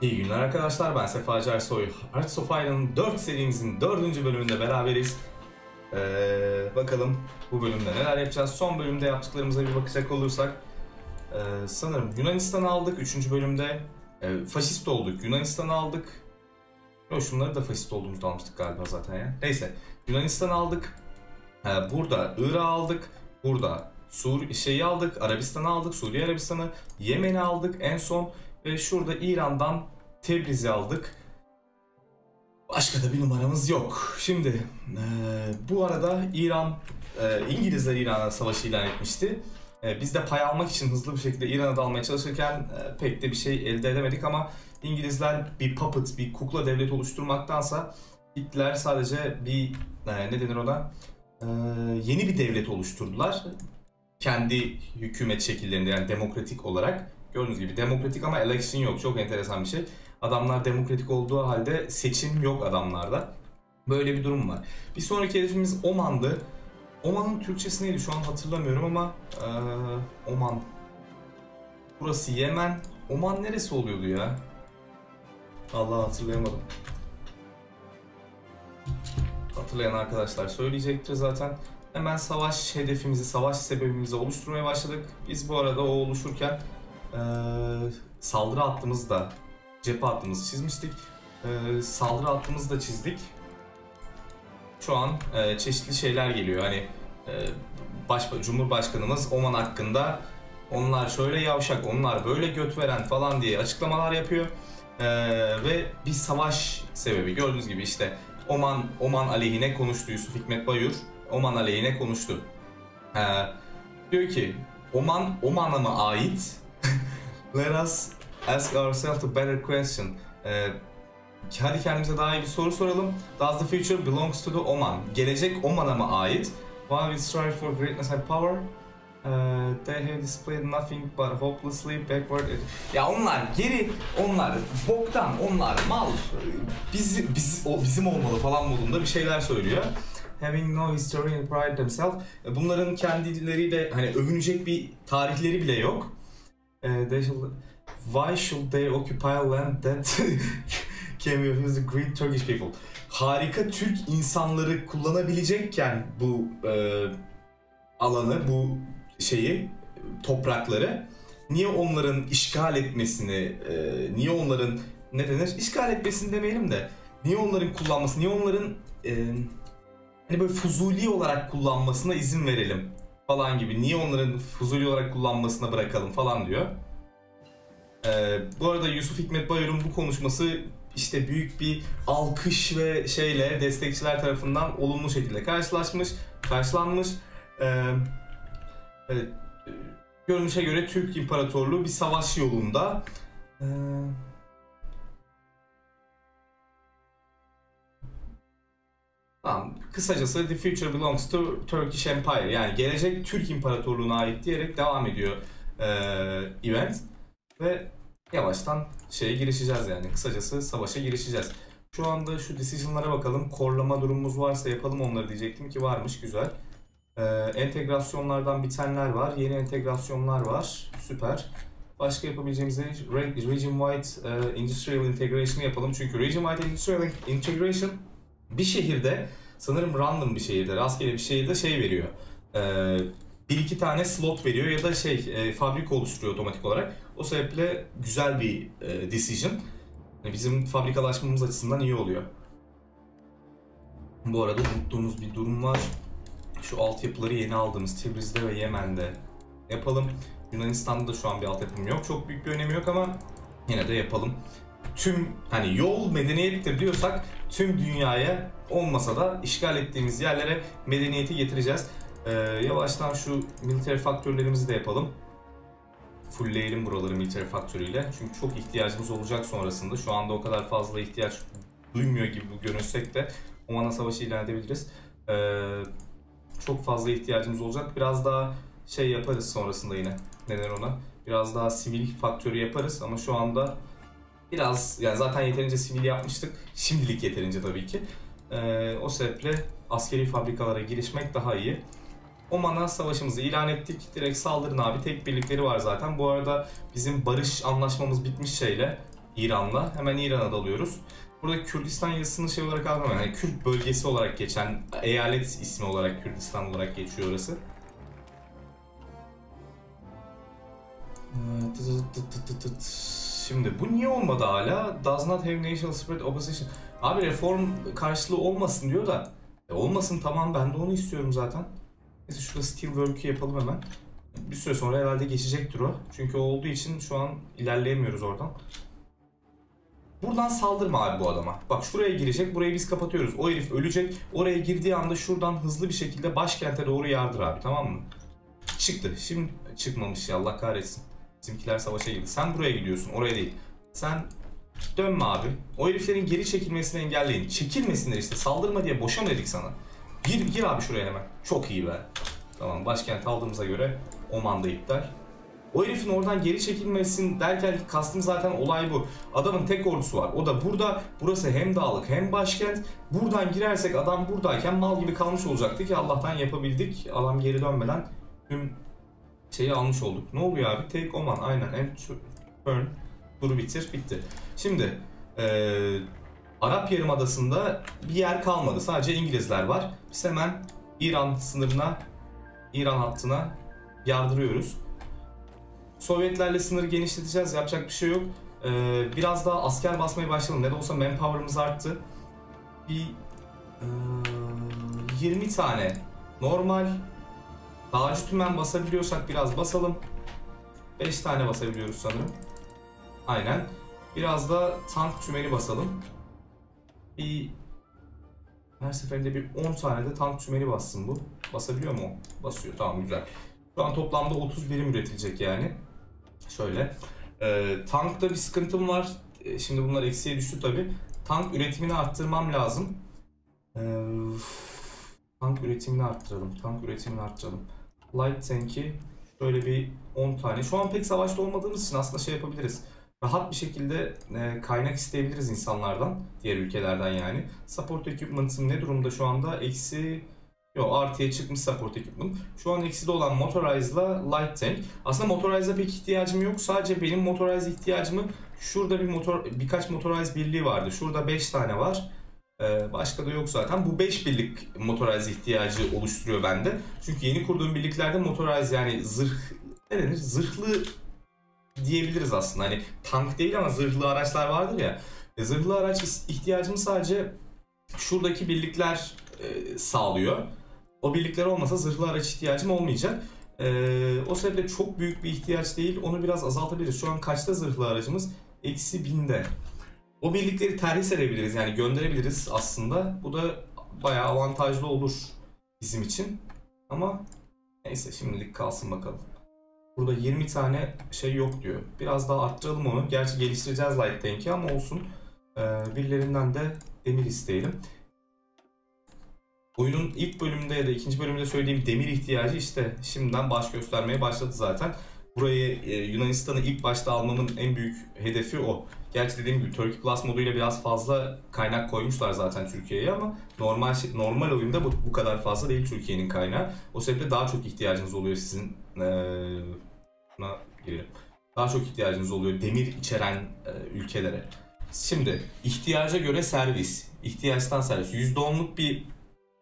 İyi günler arkadaşlar ben Sefa Ersoy. Hearts of Iron 4 serimizin 4. bölümünde beraberiz. Ee, bakalım bu bölümde neler yapacağız. Son bölümde yaptıklarımıza bir bakacak olursak. Ee, sanırım Yunanistan'ı aldık 3. bölümde. Ee, faşist olduk. Yunanistan'ı aldık. Yok şunları da faşist olduğumuzda almıştık galiba zaten ya. Neyse Yunanistan'ı aldık. Ee, burada Irak'ı aldık. Burada Sur şeyi aldık. Arabistan'ı aldık. Suriye Arabistan'ı. Yemen'i aldık en son. Ve şurada İran'dan Tebriz'i aldık. Başka da bir numaramız yok. Şimdi e, bu arada İran, e, İngilizler İran'a savaşı ilan etmişti. E, biz de pay almak için hızlı bir şekilde İran'a dalmaya çalışırken e, pek de bir şey elde edemedik ama İngilizler bir puppet, bir kukla devlet oluşturmaktansa Hitler sadece bir e, ne denir ona e, yeni bir devlet oluşturdular. Kendi hükümet şekillerinde yani demokratik olarak. Gördüğünüz gibi demokratik ama election yok. Çok enteresan bir şey. Adamlar demokratik olduğu halde seçim yok adamlarda. Böyle bir durum var. Bir sonraki hedefimiz Oman'dı. Oman'ın Türkçesi neydi şu an hatırlamıyorum ama ee, Oman. Burası Yemen. Oman neresi oluyordu ya? Allah hatırlayamadım. Hatırlayan arkadaşlar söyleyecektir zaten. Hemen savaş hedefimizi, savaş sebebimizi oluşturmaya başladık. Biz bu arada o oluşurken ee, saldırı hattımızı da cephe hattımızı çizmiştik. Ee, saldırı hattımızı da çizdik. Şu an e, çeşitli şeyler geliyor. Hani e, baş, Cumhurbaşkanımız Oman hakkında onlar şöyle yavşak, onlar böyle göt veren falan diye açıklamalar yapıyor. Ee, ve bir savaş sebebi. Gördüğünüz gibi işte Oman Oman aleyhine konuştu Yusuf Hikmet Bayur. Oman aleyhine konuştu. Ee, diyor ki Oman Oman'a mı ait? Let us ask ourselves a better question. Ee, hadi kendimize daha iyi bir soru soralım. Does the future belongs to the Oman? Gelecek Oman'a mı ait? While we strive for greatness and power, Uh, they have displayed nothing but hopelessly backward. Ya onlar geri, onlar boktan, onlar mal. Biz, biz o bizim olmalı falan modunda bir şeyler söylüyor. Having no history and pride themselves. Bunların kendileriyle hani övünecek bir tarihleri bile yok. Uh, they should, why should they occupy land that be used to great Turkish people? Harika Türk insanları kullanabilecekken bu e, alanı, bu şeyi, toprakları niye onların işgal etmesini, e, niye onların ne denir? İşgal etmesini demeyelim de niye onların kullanması, niye onların e, hani böyle fuzuli olarak kullanmasına izin verelim falan gibi. Niye onların fuzuli olarak kullanmasına bırakalım falan diyor. Ee, bu arada Yusuf Hikmet Bayur'un bu konuşması işte büyük bir alkış ve şeyle destekçiler tarafından olumlu şekilde karşılaşmış, karşılanmış. Ee, evet, görünüşe göre Türk İmparatorluğu bir savaş yolunda. Ee, Tamam. Kısacası The Future Belongs to Turkish Empire. Yani gelecek Türk İmparatorluğu'na ait diyerek devam ediyor e, event. Ve yavaştan şeye girişeceğiz yani. Kısacası savaşa girişeceğiz. Şu anda şu decision'lara bakalım. Korlama durumumuz varsa yapalım onları diyecektim ki varmış. Güzel. Ee, entegrasyonlardan bitenler var. Yeni entegrasyonlar var. Süper. Başka yapabileceğimiz ne? Region Wide e, Industrial Integration'ı yapalım. Çünkü Region Wide Industrial Integration bir şehirde sanırım random bir şehirde, rastgele bir şehirde şey veriyor. Ee, bir iki tane slot veriyor ya da şey e, fabrika oluşturuyor otomatik olarak. O sebeple güzel bir e, decision. Yani bizim fabrikalaşmamız açısından iyi oluyor. Bu arada unuttuğumuz bir durum var. Şu altyapıları yeni aldığımız Tebriz'de ve Yemen'de yapalım. Yunanistan'da da şu an bir altyapım yok. Çok büyük bir önemi yok ama yine de yapalım. Tüm hani yol medeniyettir diyorsak tüm dünyaya olmasa da işgal ettiğimiz yerlere medeniyeti getireceğiz. Ee, yavaştan şu military faktörlerimizi de yapalım. Fullleyelim buraları military faktörüyle. Çünkü çok ihtiyacımız olacak sonrasında. Şu anda o kadar fazla ihtiyaç duymuyor gibi görünsek de Oman'a savaşı ilan edebiliriz. Ee, çok fazla ihtiyacımız olacak. Biraz daha şey yaparız sonrasında yine. Neden ona? Biraz daha sivil faktörü yaparız ama şu anda biraz yani zaten yeterince sivil yapmıştık. Şimdilik yeterince tabii ki. Ee, o sebeple askeri fabrikalara girişmek daha iyi. Oman'a savaşımızı ilan ettik. Direkt saldırın abi. Tek birlikleri var zaten. Bu arada bizim barış anlaşmamız bitmiş şeyle. İran'la. Hemen İran'a dalıyoruz. Burada Kürdistan yazısını şey olarak almam. Yani Kürt bölgesi olarak geçen, eyalet ismi olarak Kürdistan olarak geçiyor orası. Şimdi bu niye olmadı hala? Does not have national spread opposition. Abi reform karşılığı olmasın diyor da. E olmasın tamam ben de onu istiyorum zaten. Neyse şurada steel work'ü yapalım hemen. Bir süre sonra herhalde geçecektir o. Çünkü o olduğu için şu an ilerleyemiyoruz oradan. Buradan saldırma abi bu adama. Bak şuraya girecek, burayı biz kapatıyoruz. O herif ölecek. Oraya girdiği anda şuradan hızlı bir şekilde başkente doğru yardır abi tamam mı? Çıktı. Şimdi çıkmamış ya Allah kahretsin. Bizimkiler savaşa girdi. Sen buraya gidiyorsun, oraya değil. Sen dönme abi. O heriflerin geri çekilmesini engelleyin. Çekilmesinler işte. Saldırma diye boşa mı dedik sana? Gir, gir abi şuraya hemen. Çok iyi be. Tamam başkent aldığımıza göre Oman da iptal. O herifin oradan geri çekilmesin derken kastım zaten olay bu. Adamın tek ordusu var. O da burada. Burası hem dağlık hem başkent. Buradan girersek adam buradayken mal gibi kalmış olacaktı ki Allah'tan yapabildik. Adam geri dönmeden tüm şeyi almış olduk. Ne oluyor abi? Take Oman. Aynen. End turn. Turu bitir. Bitti. Şimdi ee, Arap Yarımadası'nda bir yer kalmadı. Sadece İngilizler var. Biz hemen İran sınırına, İran hattına yardırıyoruz. Sovyetlerle sınırı genişleteceğiz. Yapacak bir şey yok. Ee, biraz daha asker basmaya başlayalım. Ne de olsa manpower'ımız arttı. Bir e, 20 tane normal dağcı tümen basabiliyorsak biraz basalım. 5 tane basabiliyoruz sanırım. Aynen. Biraz da tank tümeni basalım. Bir her seferinde bir 10 tane de tank tümeni bassın bu. Basabiliyor mu? Basıyor. Tamam güzel. Şu an toplamda 30 birim üretilecek yani. Şöyle. E, tankta bir sıkıntım var. E, şimdi bunlar eksiye düştü tabi. Tank üretimini arttırmam lazım. E, tank üretimini arttıralım. Tank üretimini arttıralım. Light tank'i şöyle bir 10 tane. Şu an pek savaşta olmadığımız için aslında şey yapabiliriz. Rahat bir şekilde e, kaynak isteyebiliriz insanlardan. Diğer ülkelerden yani. Support equipment'ım ne durumda şu anda? Eksi Yok artıya çıkmış support equipment. Şu an ekside olan Motorize'la Light Tank. Aslında Motorize'a pek ihtiyacım yok. Sadece benim Motorize ihtiyacımı şurada bir motor birkaç Motorize birliği vardı. Şurada 5 tane var. Ee, başka da yok zaten. Bu 5 birlik Motorize ihtiyacı oluşturuyor bende. Çünkü yeni kurduğum birliklerde Motorize yani zırh ne denir? Zırhlı diyebiliriz aslında. Hani tank değil ama zırhlı araçlar vardır ya. E, zırhlı araç ihtiyacımı sadece şuradaki birlikler e, sağlıyor. O birlikler olmasa zırhlı araç ihtiyacım olmayacak. Ee, o sebeple çok büyük bir ihtiyaç değil. Onu biraz azaltabiliriz. Şu an kaçta zırhlı aracımız? Eksi binde. O birlikleri terhis edebiliriz. Yani gönderebiliriz aslında. Bu da bayağı avantajlı olur bizim için. Ama neyse şimdilik kalsın bakalım. Burada 20 tane şey yok diyor. Biraz daha arttıralım onu. Gerçi geliştireceğiz Light Tank'i ama olsun. Ee, birilerinden de demir isteyelim. Oyunun ilk bölümünde ya da ikinci bölümünde söylediğim demir ihtiyacı işte şimdiden baş göstermeye başladı zaten. Burayı e, Yunanistan'ı ilk başta almamın en büyük hedefi o. Gerçi dediğim gibi Turkey Plus moduyla biraz fazla kaynak koymuşlar zaten Türkiye'ye ama normal normal oyunda bu, bu kadar fazla değil Türkiye'nin kaynağı. O sebeple daha çok ihtiyacınız oluyor sizin ee, buna girelim. Daha çok ihtiyacınız oluyor demir içeren e, ülkelere. Şimdi ihtiyaca göre servis, ihtiyaçtan servis. %10'luk bir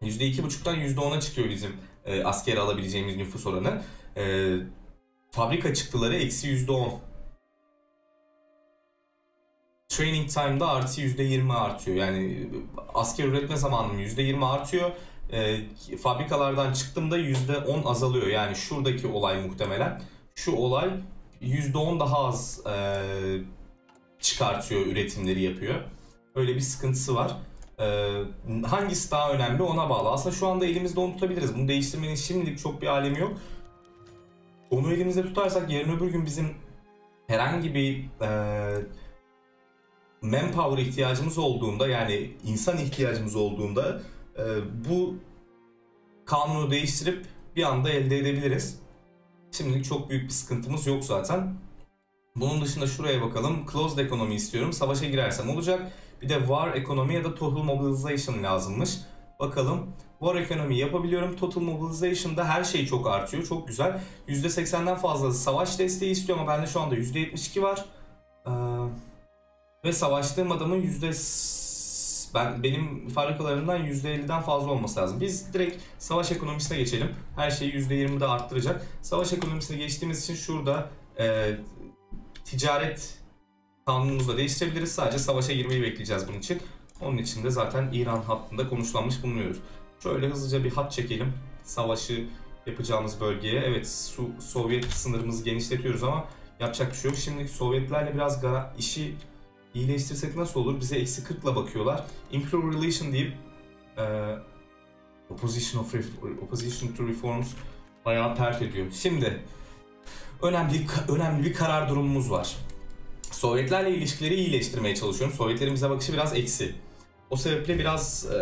%2,5'tan %10'a çıkıyor bizim e, askeri alabileceğimiz nüfus oranı. E, fabrika çıktıları eksi %10. Training time'da artı %20 artıyor. Yani asker üretme zamanım %20 artıyor. E, fabrikalardan çıktığımda %10 azalıyor. Yani şuradaki olay muhtemelen. Şu olay %10 daha az e, çıkartıyor, üretimleri yapıyor. Öyle bir sıkıntısı var. Ee, hangisi daha önemli ona bağlı. Aslında şu anda elimizde onu tutabiliriz. Bunu değiştirmenin şimdilik çok bir alemi yok. Onu elimizde tutarsak yarın öbür gün bizim herhangi bir e, manpower ihtiyacımız olduğunda yani insan ihtiyacımız olduğunda e, bu kanunu değiştirip bir anda elde edebiliriz. Şimdilik çok büyük bir sıkıntımız yok zaten. Bunun dışında şuraya bakalım. Closed economy istiyorum. Savaşa girersem olacak. Bir de var ekonomi ya da total mobilization lazımmış. Bakalım. War ekonomi yapabiliyorum. Total mobilization'da her şey çok artıyor. Çok güzel. %80'den fazla savaş desteği istiyor ama bende şu anda %72 var. Ee, Ve savaştığım adamın yüzde ben benim fabrikalarımdan %50'den fazla olması lazım. Biz direkt savaş ekonomisine geçelim. Her şeyi %20'de arttıracak. Savaş ekonomisine geçtiğimiz için şurada e, ticaret kanunumuzu da değiştirebiliriz. Sadece savaşa girmeyi bekleyeceğiz bunun için. Onun için de zaten İran hattında konuşlanmış bulunuyoruz. Şöyle hızlıca bir hat çekelim. Savaşı yapacağımız bölgeye. Evet Su Sovyet sınırımızı genişletiyoruz ama yapacak bir şey yok. Şimdi Sovyetlerle biraz işi iyileştirsek nasıl olur? Bize eksi 40 ile bakıyorlar. Imperial Relation deyip e, opposition, of opposition to Reforms bayağı pert ediyor. Şimdi önemli önemli bir karar durumumuz var. Sovyetlerle ilişkileri iyileştirmeye çalışıyorum. Sovyetlerin bize bakışı biraz eksi. O sebeple biraz e,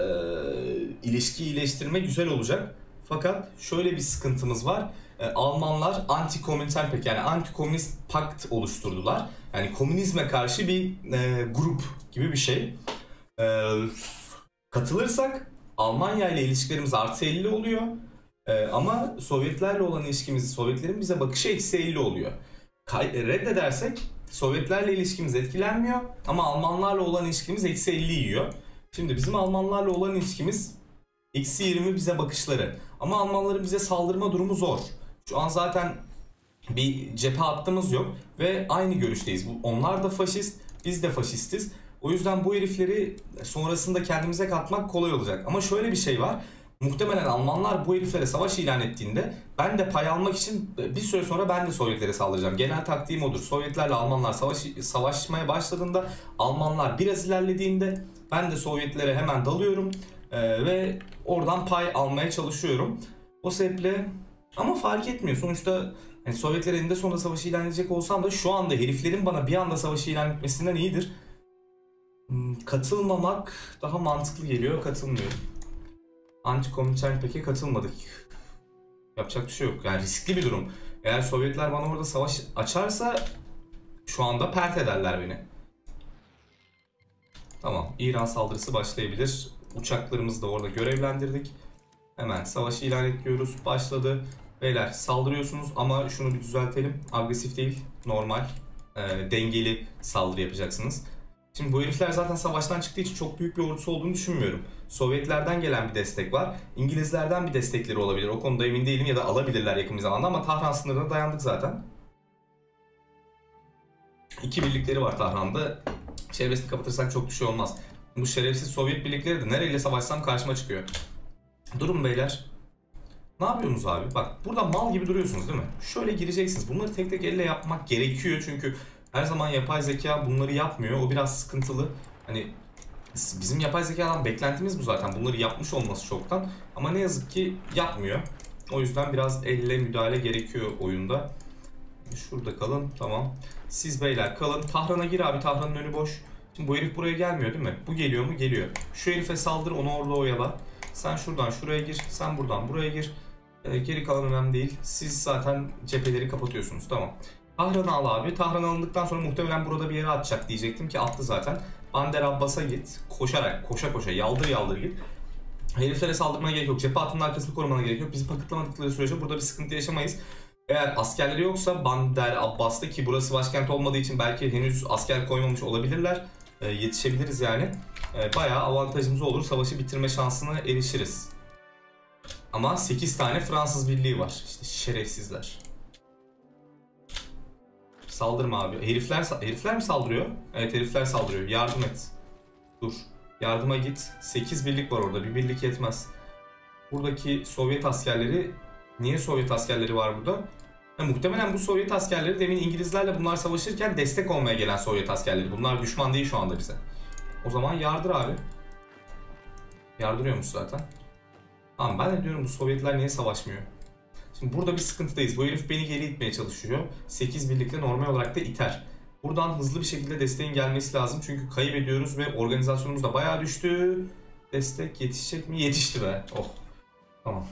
ilişki iyileştirme güzel olacak. Fakat şöyle bir sıkıntımız var. E, Almanlar anti-komünist pek yani anti-komünist pakt oluşturdular. Yani komünizme karşı bir e, grup gibi bir şey. E, katılırsak Almanya ile ilişkilerimiz artı 50 oluyor. E, ama Sovyetlerle olan ilişkimiz, Sovyetlerin bize bakışı eksi 50 oluyor. Kay- reddedersek Sovyetlerle ilişkimiz etkilenmiyor ama Almanlarla olan ilişkimiz eksi 50 yiyor. Şimdi bizim Almanlarla olan ilişkimiz eksi 20 bize bakışları. Ama Almanların bize saldırma durumu zor. Şu an zaten bir cephe hattımız yok ve aynı görüşteyiz. Onlar da faşist, biz de faşistiz. O yüzden bu herifleri sonrasında kendimize katmak kolay olacak. Ama şöyle bir şey var. Muhtemelen Almanlar bu heriflere savaş ilan ettiğinde ben de pay almak için bir süre sonra ben de Sovyetlere saldıracağım. Genel taktiğim odur. Sovyetlerle Almanlar savaş, savaşmaya başladığında Almanlar biraz ilerlediğinde ben de Sovyetlere hemen dalıyorum ee, ve oradan pay almaya çalışıyorum. O sebeple ama fark etmiyor. Sonuçta yani Sovyetler elinde sonunda savaşı ilan edecek olsam da şu anda heriflerin bana bir anda savaşı ilan etmesinden iyidir. Hmm, katılmamak daha mantıklı geliyor. Katılmıyorum. Anti-Komintern peki katılmadık. Yapacak bir şey yok. Yani riskli bir durum. Eğer Sovyetler bana orada savaş açarsa şu anda pert ederler beni. Tamam. İran saldırısı başlayabilir. Uçaklarımızı da orada görevlendirdik. Hemen savaşı ilan ediyoruz. Başladı. Beyler saldırıyorsunuz ama şunu bir düzeltelim. Agresif değil, normal, e, dengeli saldırı yapacaksınız. Şimdi bu herifler zaten savaştan çıktığı için çok büyük bir ordusu olduğunu düşünmüyorum. Sovyetlerden gelen bir destek var. İngilizlerden bir destekleri olabilir. O konuda emin değilim ya da alabilirler yakın bir zamanda ama Tahran sınırına dayandık zaten. İki birlikleri var Tahran'da. Çevresini kapatırsak çok bir şey olmaz. Bu şerefsiz Sovyet birlikleri de nereyle savaşsam karşıma çıkıyor. Durun beyler. Ne yapıyorsunuz abi? Bak burada mal gibi duruyorsunuz değil mi? Şöyle gireceksiniz. Bunları tek tek elle yapmak gerekiyor çünkü her zaman yapay zeka bunları yapmıyor. O biraz sıkıntılı. Hani bizim yapay zekadan beklentimiz bu zaten. Bunları yapmış olması çoktan. Ama ne yazık ki yapmıyor. O yüzden biraz elle müdahale gerekiyor oyunda. Şurada kalın. Tamam. Siz beyler kalın. Tahran'a gir abi. Tahran'ın önü boş. Şimdi bu herif buraya gelmiyor değil mi? Bu geliyor mu? Geliyor. Şu herife saldır. Onu orada oyala. Sen şuradan şuraya gir. Sen buradan buraya gir. E, geri kalan önemli değil. Siz zaten cepheleri kapatıyorsunuz. Tamam. Tahran'ı al abi. Tahran alındıktan sonra muhtemelen burada bir yere atacak diyecektim ki attı zaten. Bander Abbas'a git. Koşarak, koşa koşa, yaldır yaldır git. Heriflere saldırmana gerek yok. Cephe hattının arkasını korumana gerek yok. Bizi paketlamadıkları sürece burada bir sıkıntı yaşamayız. Eğer askerleri yoksa Bander Abbas'ta ki burası başkent olmadığı için belki henüz asker koymamış olabilirler. E, yetişebiliriz yani. E, bayağı avantajımız olur. Savaşı bitirme şansına erişiriz. Ama 8 tane Fransız birliği var. İşte şerefsizler. Saldırma abi. Herifler herifler mi saldırıyor? Evet herifler saldırıyor. Yardım et. Dur. Yardıma git. 8 birlik var orada. Bir birlik yetmez. Buradaki Sovyet askerleri niye Sovyet askerleri var burada? Muhtemelen bu Sovyet askerleri demin İngilizlerle bunlar savaşırken destek olmaya gelen Sovyet askerleri. Bunlar düşman değil şu anda bize. O zaman yardır abi. Yardırıyormuş zaten. Tamam ben de diyorum bu Sovyetler niye savaşmıyor? Şimdi burada bir sıkıntıdayız. Bu herif beni geri itmeye çalışıyor. 8 birlikle normal olarak da iter. Buradan hızlı bir şekilde desteğin gelmesi lazım. Çünkü kaybediyoruz ve organizasyonumuz da bayağı düştü. Destek yetişecek mi? Yetişti be. Oh. Tamam.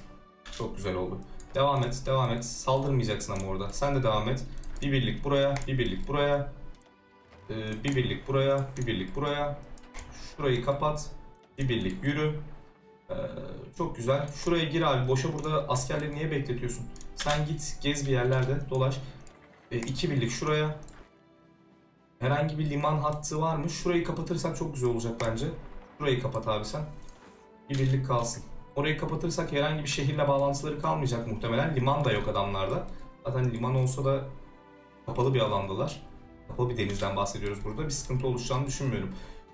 Çok güzel oldu. Devam et, devam et. Saldırmayacaksın ama orada. Sen de devam et. Bir birlik buraya, bir birlik buraya. Ee, bir birlik buraya, bir birlik buraya. Şurayı kapat. Bir birlik yürü. Ee, çok güzel. Şuraya gir abi. Boşa burada askerleri niye bekletiyorsun? Sen git gez bir yerlerde dolaş. Ee, iki birlik şuraya. Herhangi bir liman hattı var mı? Şurayı kapatırsak çok güzel olacak bence. Şurayı kapat abi sen. Bir birlik kalsın. Orayı kapatırsak herhangi bir şehirle bağlantıları kalmayacak muhtemelen. Liman da yok adamlarda. Zaten liman olsa da kapalı bir alandalar. Kapalı bir denizden bahsediyoruz burada. Bir sıkıntı oluşacağını düşünmüyorum.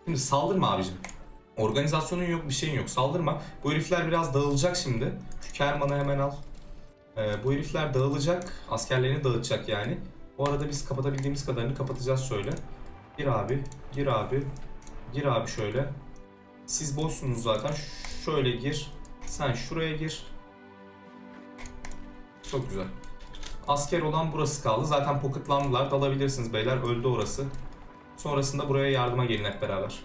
Şimdi saldırma abicim. Organizasyonun yok, bir şeyin yok. Saldırma. Bu herifler biraz dağılacak şimdi. Şu Kerman'ı hemen al. Ee, bu herifler dağılacak. Askerlerini dağıtacak yani. Bu arada biz kapatabildiğimiz kadarını kapatacağız şöyle. Gir abi, gir abi, gir abi şöyle. Siz boşsunuz zaten. Şöyle gir. Sen şuraya gir. Çok güzel. Asker olan burası kaldı. Zaten pocketlandılar. Dalabilirsiniz beyler. Öldü orası. Sonrasında buraya yardıma gelin hep beraber.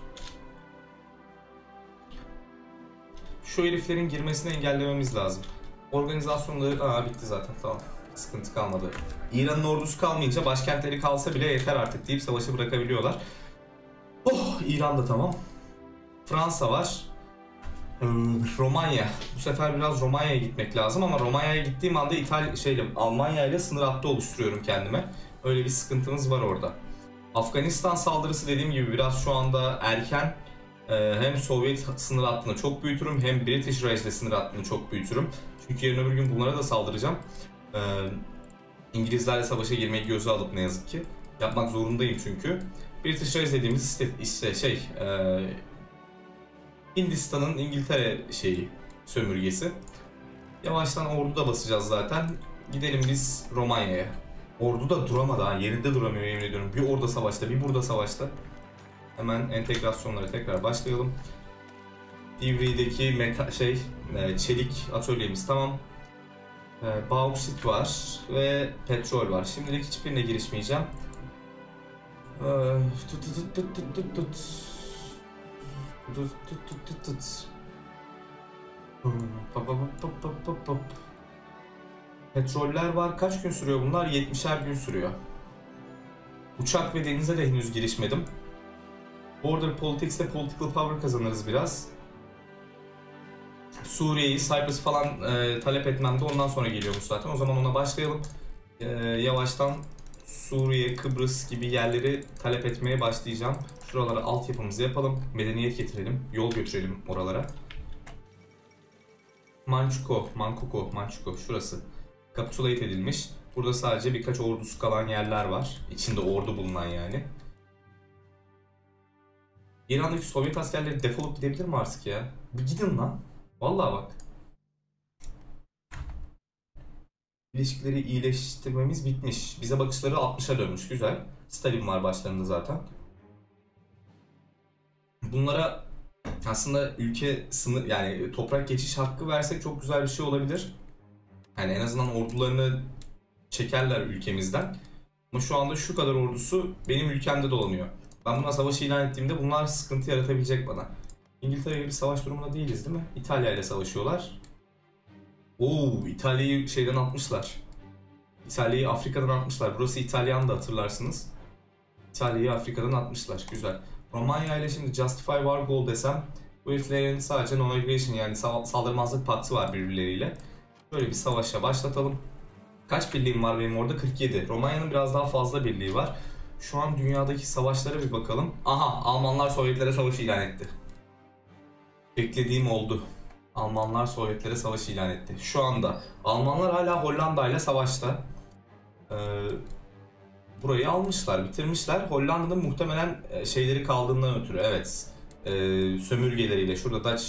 Şu heriflerin girmesini engellememiz lazım. Organizasyonları... Aa bitti zaten tamam. Sıkıntı kalmadı. İran'ın ordusu kalmayınca başkentleri kalsa bile yeter artık deyip savaşı bırakabiliyorlar. Oh İran da tamam. Fransa var. Ee, Romanya. Bu sefer biraz Romanya'ya gitmek lazım ama Romanya'ya gittiğim anda İtalya şeyle Almanya ile sınır hattı oluşturuyorum kendime. Öyle bir sıkıntımız var orada. Afganistan saldırısı dediğim gibi biraz şu anda erken. Ee, hem Sovyet sınır hattını çok büyütürüm hem British Rage'de sınır hattını çok büyütürüm. Çünkü yarın öbür gün bunlara da saldıracağım. Ee, İngilizlerle savaşa girmeyi göze alıp ne yazık ki. Yapmak zorundayım çünkü. British Rage dediğimiz işte, işte şey Hindistan'ın İngiltere şeyi sömürgesi. Yavaştan ordu da basacağız zaten. Gidelim biz Romanya'ya. Ordu da duramadı ha. Yerinde duramıyor yemin ediyorum. Bir orada savaşta, bir burada savaşta. Hemen entegrasyonlara tekrar başlayalım. Divri'deki meta şey e, çelik atölyemiz tamam. E, bauksit var ve petrol var. Şimdilik hiçbirine girişmeyeceğim. E, tut tut tut tut tut tut. Petroller var. Kaç gün sürüyor bunlar? 70'er gün sürüyor. Uçak ve denize de henüz girişmedim. Border Politics'te Political Power kazanırız biraz. Suriye'yi, Cyprus falan e, talep etmem de ondan sonra geliyormuş zaten. O zaman ona başlayalım. E, yavaştan Suriye, Kıbrıs gibi yerleri talep etmeye başlayacağım. Şuralara altyapımızı yapalım. Medeniyet getirelim. Yol götürelim oralara. Manchuko, Manchuko, Manchuko şurası. Capitulate edilmiş. Burada sadece birkaç ordusu kalan yerler var. İçinde ordu bulunan yani. İran'daki Sovyet askerleri defolup gidebilir mi artık ya? Bir gidin lan. Vallahi bak. İlişkileri iyileştirmemiz bitmiş. Bize bakışları 60'a dönmüş. Güzel. Stalin var başlarında zaten. Bunlara aslında ülke sınır yani toprak geçiş hakkı versek çok güzel bir şey olabilir. Yani en azından ordularını çekerler ülkemizden. Ama şu anda şu kadar ordusu benim ülkemde dolanıyor. Ben buna savaş ilan ettiğimde bunlar sıkıntı yaratabilecek bana. İngiltere bir savaş durumunda değiliz değil mi? İtalya ile savaşıyorlar. Oo, İtalya'yı şeyden atmışlar. İtalya'yı Afrika'dan atmışlar. Burası İtalyan da hatırlarsınız. İtalya'yı Afrika'dan atmışlar. Güzel. Romanya ile şimdi Justify War Goal desem bu heriflerin sadece non-aggression yani saldırmazlık paktı var birbirleriyle. Böyle bir savaşa başlatalım. Kaç birliğim var benim orada? 47. Romanya'nın biraz daha fazla birliği var. Şu an dünyadaki savaşlara bir bakalım. Aha Almanlar Sovyetlere savaş ilan etti. Beklediğim oldu. Almanlar Sovyetlere savaş ilan etti. Şu anda Almanlar hala Hollanda ile savaşta. Ee, burayı almışlar, bitirmişler. Hollanda'nın muhtemelen e, şeyleri kaldığından ötürü evet e, sömürgeleriyle şurada Dutch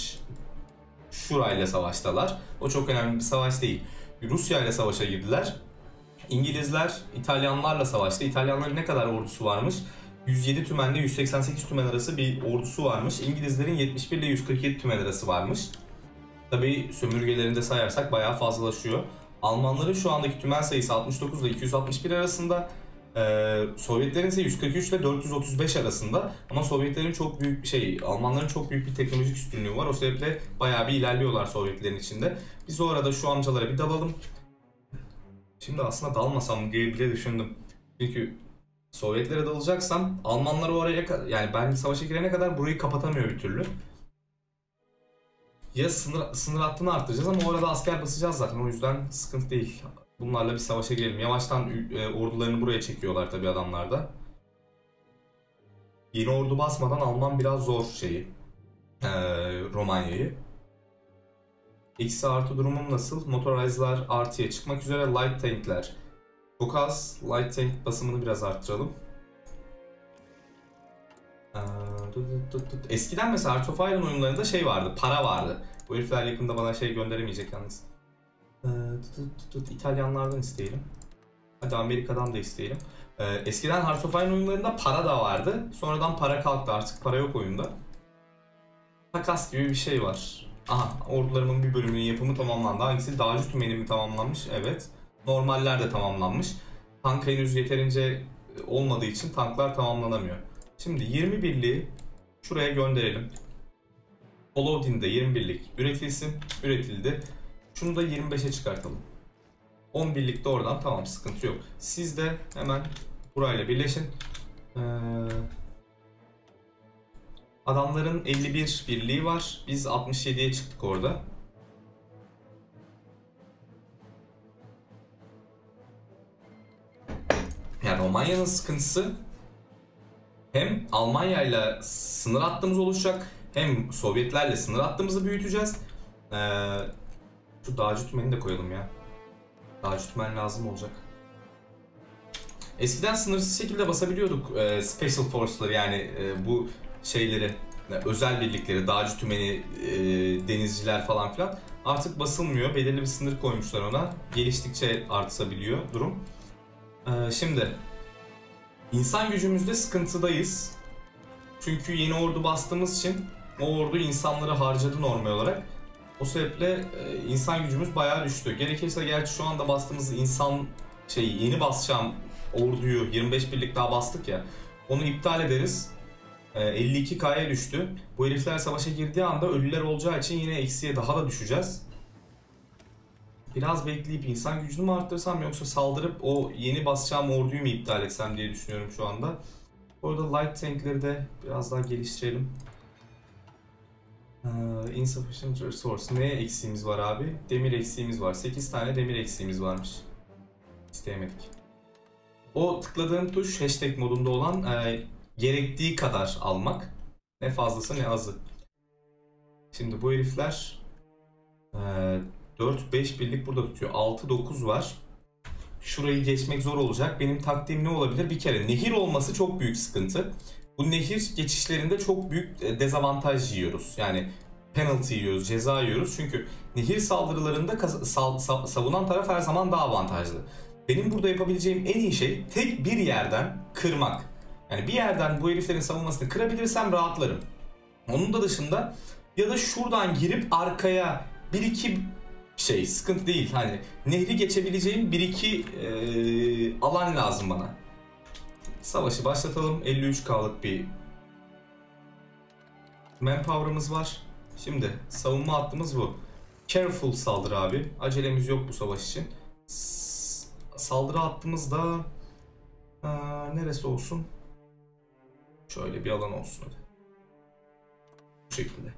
şurayla savaştalar. O çok önemli bir savaş değil. Rusya ile savaşa girdiler. İngilizler İtalyanlarla savaştı. İtalyanların ne kadar ordusu varmış? 107 tümenle 188 tümen arası bir ordusu varmış. İngilizlerin 71 ile 147 tümen arası varmış. Tabi sömürgelerinde sayarsak bayağı fazlalaşıyor. Almanların şu andaki tümen sayısı 69 ile 261 arasında. Ee, Sovyetlerin ise 143 ile 435 arasında. Ama Sovyetlerin çok büyük bir şey, Almanların çok büyük bir teknolojik üstünlüğü var. O sebeple bayağı bir ilerliyorlar Sovyetlerin içinde. Biz o arada şu amcalara bir dalalım. Şimdi aslında dalmasam diye bile düşündüm. Çünkü Sovyetlere dalacaksam Almanlar oraya yani ben savaşa girene kadar burayı kapatamıyor bir türlü. Ya sınır, sınır hattını arttıracağız ama orada asker basacağız zaten o yüzden sıkıntı değil. Bunlarla bir savaşa girelim. Yavaştan e, ordularını buraya çekiyorlar tabi adamlar da. Yeni ordu basmadan alman biraz zor şeyi. Ee, Romanya'yı. Eksi artı durumum nasıl? Motorizlar artıya çıkmak üzere. Light tankler çok az. Light tank basımını biraz arttıralım. Eskiden mesela Art of Iron oyunlarında şey vardı, para vardı. Bu herifler yakında bana şey gönderemeyecek yalnız. Ee, İtalyanlardan isteyelim. Hadi Amerika'dan da isteyelim. Ee, eskiden Hearts of Iron oyunlarında para da vardı. Sonradan para kalktı artık para yok oyunda. Takas gibi bir şey var. Aha ordularımın bir bölümünün yapımı tamamlandı. Hangisi? Dağcı tümeni mi tamamlanmış? Evet. Normaller de tamamlanmış. Tank henüz yeterince olmadığı için tanklar tamamlanamıyor. Şimdi 20 birliği şuraya gönderelim. Olodin'de 21'lik üretilsin. Üretildi. Şunu da 25'e çıkartalım. 10 birlikte oradan tamam sıkıntı yok. Siz de hemen burayla birleşin. Ee, adamların 51 birliği var. Biz 67'ye çıktık orada. Yani Romanya'nın sıkıntısı hem Almanya ile sınır hattımız oluşacak hem Sovyetlerle sınır hattımızı büyüteceğiz. Ee, şu dağcı tümeni de koyalım ya. Dağcı tümen lazım olacak. Eskiden sınırsız şekilde basabiliyorduk e, Special Force'ları yani e, bu şeyleri, e, özel birlikleri, dağcı tümeni, e, denizciler falan filan. Artık basılmıyor. Belirli bir sınır koymuşlar ona. Geliştikçe artabiliyor durum. E, şimdi insan gücümüzde sıkıntıdayız. Çünkü yeni ordu bastığımız için o ordu insanları harcadı normal olarak. O sebeple e, insan gücümüz bayağı düştü. Gerekirse gerçi şu anda bastığımız insan şey yeni basacağım orduyu 25 birlik daha bastık ya. Onu iptal ederiz. E, 52K'ya düştü. Bu herifler savaşa girdiği anda ölüler olacağı için yine eksiye daha da düşeceğiz. Biraz bekleyip insan gücünü mü arttırsam yoksa saldırıp o yeni basacağım orduyu mu iptal etsem diye düşünüyorum şu anda. Orada light tankleri de biraz daha geliştirelim. Uh, insufficient resource. Ne eksiğimiz var abi? Demir eksiğimiz var. 8 tane demir eksiğimiz varmış. İsteyemedik. O tıkladığım tuş hashtag modunda olan e, gerektiği kadar almak. Ne fazlası ne azı. Şimdi bu herifler e, 4-5 birlik burada tutuyor. 6-9 var. Şurayı geçmek zor olacak. Benim taktiğim ne olabilir? Bir kere nehir olması çok büyük sıkıntı bu nehir geçişlerinde çok büyük e, dezavantaj yiyoruz. Yani penalty yiyoruz, ceza yiyoruz. Çünkü nehir saldırılarında savunan taraf her zaman daha avantajlı. Benim burada yapabileceğim en iyi şey tek bir yerden kırmak. Yani bir yerden bu heriflerin savunmasını kırabilirsem rahatlarım. Onun da dışında ya da şuradan girip arkaya bir iki şey sıkıntı değil. Hani nehri geçebileceğim bir iki e, alan lazım bana. Savaşı başlatalım. 53K'lık bir manpower'ımız var. Şimdi savunma hattımız bu. Careful saldır abi. Acelemiz yok bu savaş için. S saldırı hattımız da Aa, neresi olsun? Şöyle bir alan olsun hadi. Bu şekilde.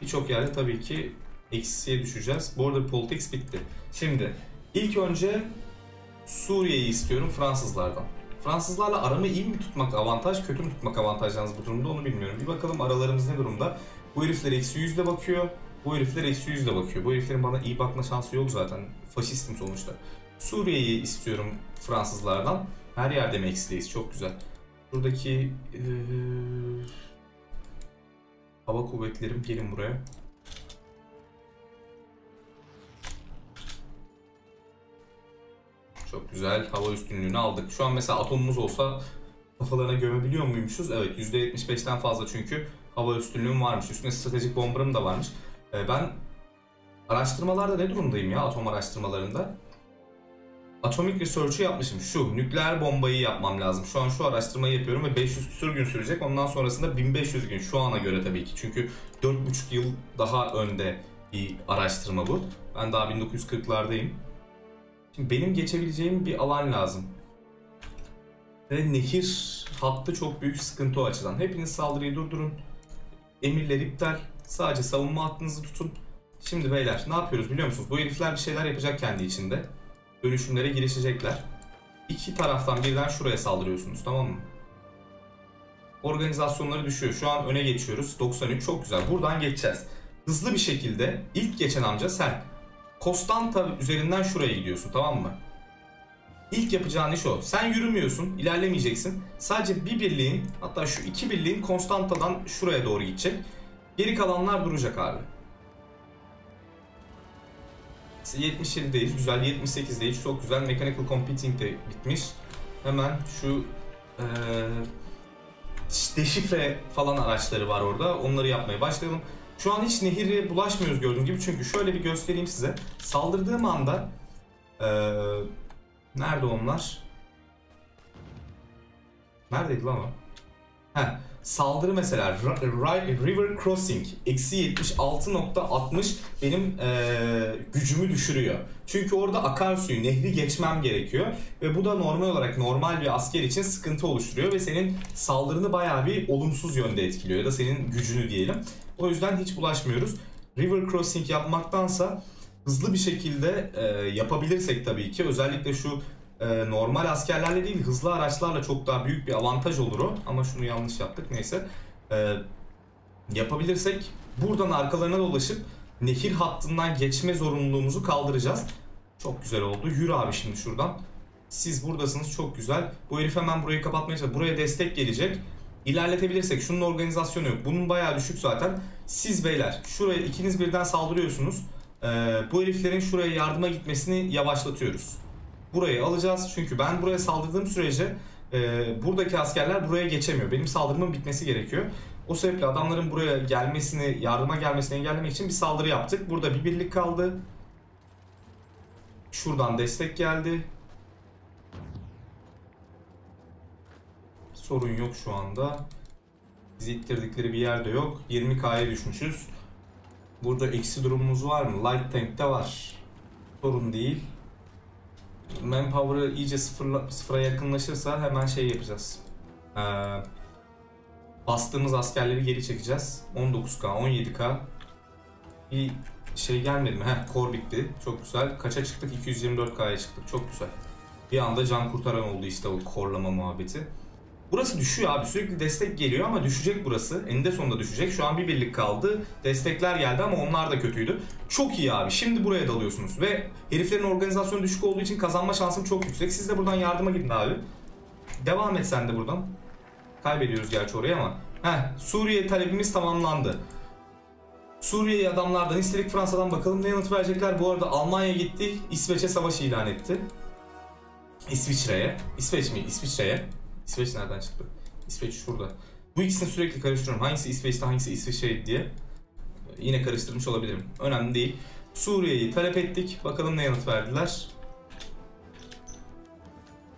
Birçok yerde tabii ki eksiye düşeceğiz. Arada Politics bitti. Şimdi ilk önce Suriye'yi istiyorum Fransızlardan. Fransızlarla aramı iyi mi tutmak avantaj, kötü mü tutmak avantaj yalnız bu durumda onu bilmiyorum. Bir bakalım aralarımız ne durumda. Bu herifler eksi yüzle bakıyor. Bu herifler eksi yüzle bakıyor. Bu heriflerin bana iyi bakma şansı yok zaten. Faşistim sonuçta. Suriye'yi istiyorum Fransızlardan. Her yerde mi eksideyiz? Çok güzel. Buradaki ee, hava kuvvetlerim gelin buraya. Çok güzel. Hava üstünlüğünü aldık. Şu an mesela atomumuz olsa kafalarına gömebiliyor muymuşuz? Evet %75'ten fazla çünkü hava üstünlüğüm varmış. Üstüne stratejik bombarım da varmış. Ee, ben araştırmalarda ne durumdayım ya atom araştırmalarında? Atomic Research'ı yapmışım. Şu nükleer bombayı yapmam lazım. Şu an şu araştırmayı yapıyorum ve 500 küsur gün sürecek. Ondan sonrasında 1500 gün şu ana göre tabii ki. Çünkü 4,5 yıl daha önde bir araştırma bu. Ben daha 1940'lardayım. Şimdi benim geçebileceğim bir alan lazım. Ve nehir hattı çok büyük sıkıntı o açıdan. Hepiniz saldırıyı durdurun. Emirler iptal. Sadece savunma hattınızı tutun. Şimdi beyler ne yapıyoruz biliyor musunuz? Bu herifler bir şeyler yapacak kendi içinde. Dönüşümlere girişecekler. iki taraftan birden şuraya saldırıyorsunuz tamam mı? Organizasyonları düşüyor. Şu an öne geçiyoruz. 93 çok güzel. Buradan geçeceğiz. Hızlı bir şekilde ilk geçen amca sen. Konstanta üzerinden şuraya gidiyorsun tamam mı? İlk yapacağın iş o. Sen yürümüyorsun, ilerlemeyeceksin. Sadece bir birliğin, hatta şu iki birliğin Konstanta'dan şuraya doğru gidecek. Geri kalanlar duracak abi. 77'deyiz. Güzel. 78'deyiz. Çok güzel. Mechanical Computing de bitmiş. Hemen şu ee, deşifre falan araçları var orada. Onları yapmaya başlayalım. Şu an hiç nehire bulaşmıyoruz gördüğünüz gibi. Çünkü şöyle bir göstereyim size. Saldırdığım anda ee, nerede onlar? Neredeydi lan o? Heh, saldırı mesela River Crossing eksi 76.60 benim ee, gücümü düşürüyor. Çünkü orada akarsuyu, nehri geçmem gerekiyor. Ve bu da normal olarak normal bir asker için sıkıntı oluşturuyor. Ve senin saldırını bayağı bir olumsuz yönde etkiliyor. Ya da senin gücünü diyelim. O yüzden hiç bulaşmıyoruz. River Crossing yapmaktansa hızlı bir şekilde e, yapabilirsek tabii ki özellikle şu e, normal askerlerle değil hızlı araçlarla çok daha büyük bir avantaj olur o. Ama şunu yanlış yaptık neyse. E, yapabilirsek buradan arkalarına dolaşıp nehir hattından geçme zorunluluğumuzu kaldıracağız. Çok güzel oldu. Yürü abi şimdi şuradan. Siz buradasınız çok güzel. Bu herif hemen burayı kapatmaya çalışıyor. Buraya destek gelecek. İlerletebilirsek şunun organizasyonu yok. Bunun bayağı düşük zaten. Siz beyler şuraya ikiniz birden saldırıyorsunuz. Ee, bu heriflerin şuraya yardıma gitmesini yavaşlatıyoruz. Burayı alacağız çünkü ben buraya saldırdığım sürece e, buradaki askerler buraya geçemiyor. Benim saldırımın bitmesi gerekiyor. O sebeple adamların buraya gelmesini, yardıma gelmesini engellemek için bir saldırı yaptık. Burada bir birlik kaldı. Şuradan destek geldi. Sorun yok şu anda. Bizi ittirdikleri bir yerde yok. 20k'ya düşmüşüz. Burada eksi durumumuz var mı? Light tank'te var. Sorun değil. Manpower'ı iyice sıfırla, sıfıra yakınlaşırsa hemen şey yapacağız. Ee, bastığımız askerleri geri çekeceğiz. 19k, 17k. Bir şey gelmedi mi? Heh, kor bitti. Çok güzel. Kaça çıktık? 224k'ya çıktık. Çok güzel. Bir anda can kurtaran oldu işte o korlama muhabbeti. Burası düşüyor abi. Sürekli destek geliyor ama düşecek burası. Eninde sonunda düşecek. Şu an bir birlik kaldı. Destekler geldi ama onlar da kötüydü. Çok iyi abi. Şimdi buraya dalıyorsunuz. Ve heriflerin organizasyonu düşük olduğu için kazanma şansım çok yüksek. Siz de buradan yardıma gidin abi. Devam et sen de buradan. Kaybediyoruz gerçi orayı ama. Heh, Suriye talebimiz tamamlandı. Suriye'yi adamlardan istedik Fransa'dan bakalım ne yanıt verecekler. Bu arada Almanya gitti. İsveç'e savaş ilan etti. İsviçre'ye. İsveç mi? İsviçre'ye. İsveç nereden çıktı? İsveç şurada. Bu ikisini sürekli karıştırıyorum. Hangisi İsveç'te hangisi İsviçre diye. Yine karıştırmış olabilirim. Önemli değil. Suriye'yi talep ettik. Bakalım ne yanıt verdiler.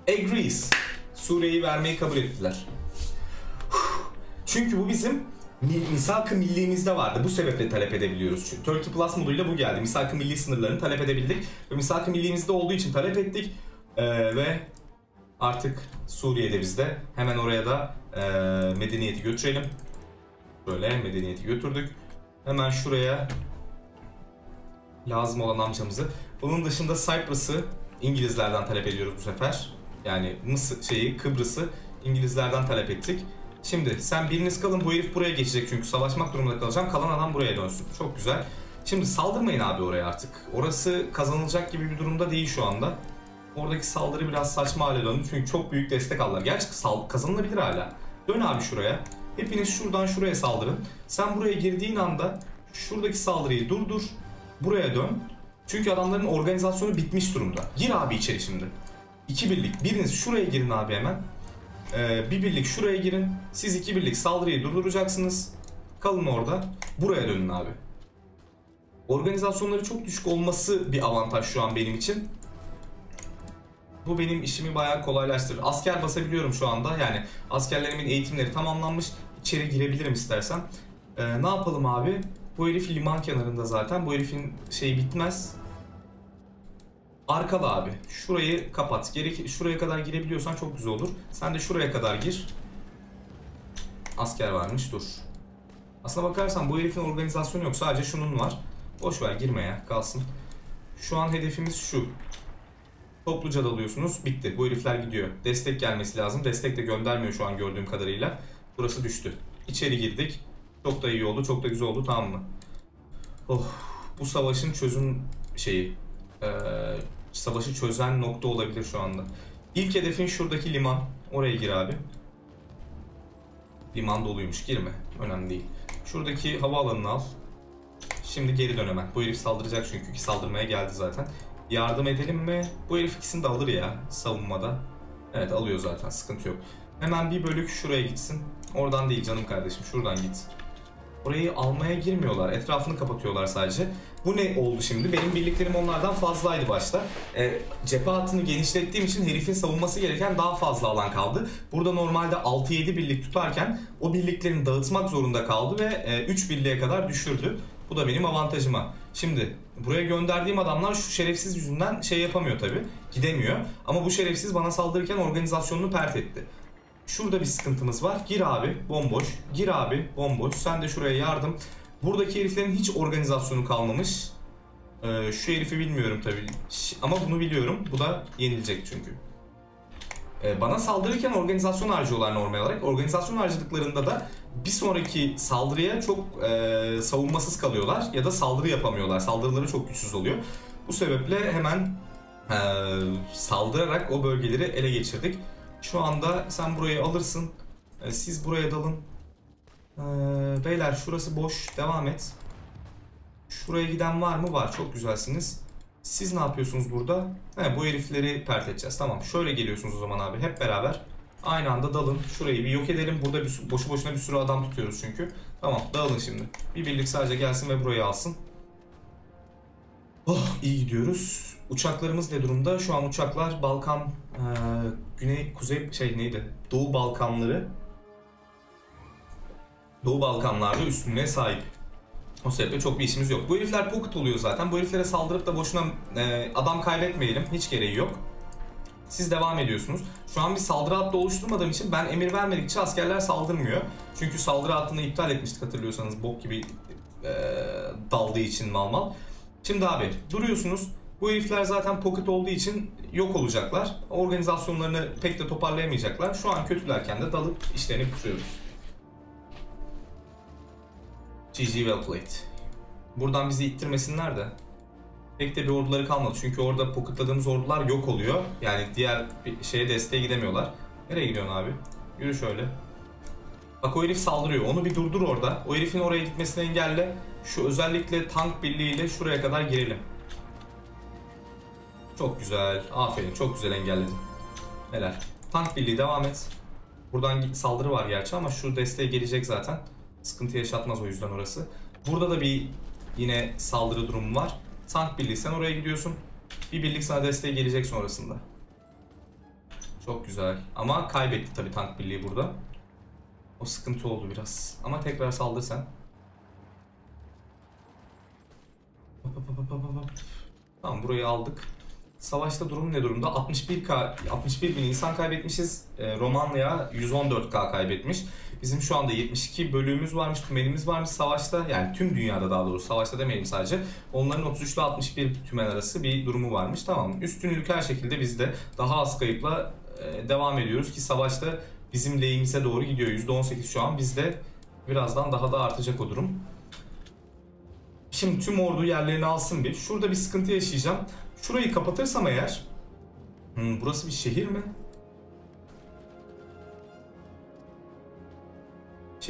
Agrees. Suriye'yi vermeyi kabul ettiler. Çünkü bu bizim misak-ı milliğimizde vardı. Bu sebeple talep edebiliyoruz. Çünkü Turkey Plus moduyla bu geldi. Misak-ı milli sınırlarını talep edebildik. Ve misak-ı milliğimizde olduğu için talep ettik. Ee, ve Artık Suriye'de bizde. Hemen oraya da e, medeniyeti götürelim. Böyle medeniyeti götürdük. Hemen şuraya lazım olan amcamızı. Bunun dışında Cyprus'ı İngilizlerden talep ediyoruz bu sefer. Yani Mısır şeyi Kıbrıs'ı İngilizlerden talep ettik. Şimdi sen biriniz kalın bu herif buraya geçecek çünkü savaşmak durumunda kalacağım. Kalan adam buraya dönsün. Çok güzel. Şimdi saldırmayın abi oraya artık. Orası kazanılacak gibi bir durumda değil şu anda. Oradaki saldırı biraz saçma hale döndü çünkü çok büyük destek aldılar. Gerçi kazanılabilir hala. Dön abi şuraya. Hepiniz şuradan şuraya saldırın. Sen buraya girdiğin anda şuradaki saldırıyı durdur. Buraya dön. Çünkü adamların organizasyonu bitmiş durumda. Gir abi içeri şimdi. İki birlik. Biriniz şuraya girin abi hemen. Ee, bir birlik şuraya girin. Siz iki birlik saldırıyı durduracaksınız. Kalın orada. Buraya dönün abi. Organizasyonları çok düşük olması bir avantaj şu an benim için. Bu benim işimi bayağı kolaylaştırır. Asker basabiliyorum şu anda. Yani askerlerimin eğitimleri tamamlanmış. İçeri girebilirim istersen. Ee, ne yapalım abi? Bu herif liman kenarında zaten. Bu herifin şeyi bitmez. Arkada abi. Şurayı kapat. Gerek şuraya kadar girebiliyorsan çok güzel olur. Sen de şuraya kadar gir. Asker varmış dur. Aslına bakarsan bu herifin organizasyonu yok. Sadece şunun var. Boş ver girme ya kalsın. Şu an hedefimiz şu. Topluca dalıyorsunuz. Bitti. Bu herifler gidiyor. Destek gelmesi lazım. Destek de göndermiyor şu an gördüğüm kadarıyla. Burası düştü. İçeri girdik. Çok da iyi oldu. Çok da güzel oldu. Tamam mı? Oh, bu savaşın çözüm şeyi. Ee, savaşı çözen nokta olabilir şu anda. İlk hedefin şuradaki liman. Oraya gir abi. Liman doluymuş. Girme. Önemli değil. Şuradaki havaalanını al. Şimdi geri dön hemen. Bu herif saldıracak çünkü ki saldırmaya geldi zaten. Yardım edelim mi? Bu herif ikisini de alır ya savunmada. Evet alıyor zaten sıkıntı yok. Hemen bir bölük şuraya gitsin. Oradan değil canım kardeşim şuradan git. Orayı almaya girmiyorlar. Etrafını kapatıyorlar sadece. Bu ne oldu şimdi? Benim birliklerim onlardan fazlaydı başta. E, cephe hattını genişlettiğim için herifin savunması gereken daha fazla alan kaldı. Burada normalde 6-7 birlik tutarken o birliklerini dağıtmak zorunda kaldı ve e, 3 birliğe kadar düşürdü. Bu da benim avantajıma. Şimdi buraya gönderdiğim adamlar şu şerefsiz yüzünden şey yapamıyor tabi. Gidemiyor. Ama bu şerefsiz bana saldırırken organizasyonunu pert etti. Şurada bir sıkıntımız var. Gir abi bomboş. Gir abi bomboş. Sen de şuraya yardım. Buradaki heriflerin hiç organizasyonu kalmamış. Ee, şu herifi bilmiyorum tabii. Ama bunu biliyorum. Bu da yenilecek çünkü. Ee, bana saldırırken organizasyon harcıyorlar normal olarak. Organizasyon harcadıklarında da bir sonraki saldırıya çok e, savunmasız kalıyorlar ya da saldırı yapamıyorlar. Saldırıları çok güçsüz oluyor. Bu sebeple hemen e, saldırarak o bölgeleri ele geçirdik. Şu anda sen burayı alırsın. E, siz buraya dalın. E, beyler şurası boş. Devam et. Şuraya giden var mı? Var. Çok güzelsiniz. Siz ne yapıyorsunuz burada? He, bu herifleri pert edeceğiz. Tamam. Şöyle geliyorsunuz o zaman abi. Hep beraber. Aynı anda dalın. Şurayı bir yok edelim. Burada bir, boşu boşuna bir sürü adam tutuyoruz çünkü. Tamam. Dağılın şimdi. Bir birlik sadece gelsin ve burayı alsın. Oh iyi gidiyoruz. Uçaklarımız ne durumda? Şu an uçaklar Balkan, e, Güney, Kuzey şey neydi? Doğu Balkanları. Doğu Balkanlarda üstünlüğe sahip. O sebeple çok bir işimiz yok. Bu herifler pocket oluyor zaten. Bu heriflere saldırıp da boşuna e, adam kaybetmeyelim. Hiç gereği yok. Siz devam ediyorsunuz. Şu an bir saldırı hattı oluşturmadığım için ben emir vermedikçe askerler saldırmıyor. Çünkü saldırı hattını iptal etmiştik hatırlıyorsanız bok gibi e, daldığı için mal mal. Şimdi abi duruyorsunuz. Bu herifler zaten pocket olduğu için yok olacaklar. Organizasyonlarını pek de toparlayamayacaklar. Şu an kötülerken de dalıp işlerini bitiriyoruz. GG well played. Buradan bizi ittirmesinler de. Pek de bir orduları kalmadı. Çünkü orada pocketladığımız ordular yok oluyor. Yani diğer bir şeye desteğe gidemiyorlar. Nereye gidiyorsun abi? Yürü şöyle. Bak o herif saldırıyor. Onu bir durdur orada. O herifin oraya gitmesini engelle. Şu özellikle tank birliğiyle şuraya kadar girelim. Çok güzel. Aferin. Çok güzel engelledin. Helal. Tank birliği devam et. Buradan saldırı var gerçi ama şu desteğe gelecek zaten. Sıkıntı yaşatmaz o yüzden orası. Burada da bir yine saldırı durumu var. Tank birliği sen oraya gidiyorsun. Bir birlik sana desteğe gelecek sonrasında. Çok güzel. Ama kaybetti tabii tank birliği burada. O sıkıntı oldu biraz. Ama tekrar saldır sen. Tamam burayı aldık. Savaşta durum ne durumda? 61K, 61 bin insan kaybetmişiz. E, Romanya 114K kaybetmiş. Bizim şu anda 72 bölüğümüz varmış, tümenimiz varmış savaşta. Yani tüm dünyada daha doğrusu savaşta demeyelim sadece. Onların 33 ile 61 tümen arası bir durumu varmış. Tamam üstünlük her şekilde bizde. Daha az kayıpla e, devam ediyoruz ki savaşta bizim lehimize doğru gidiyor. %18 şu an bizde birazdan daha da artacak o durum. Şimdi tüm ordu yerlerini alsın bir. Şurada bir sıkıntı yaşayacağım. Şurayı kapatırsam eğer... Hmm, burası bir şehir mi?